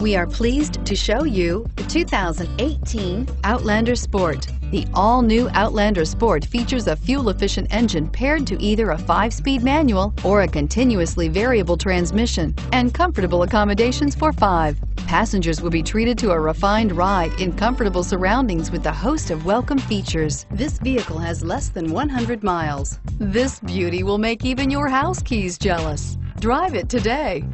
We are pleased to show you the 2018 Outlander Sport. The all-new Outlander Sport features a fuel-efficient engine paired to either a five-speed manual or a continuously variable transmission and comfortable accommodations for five. Passengers will be treated to a refined ride in comfortable surroundings with a host of welcome features. This vehicle has less than 100 miles. This beauty will make even your house keys jealous. Drive it today.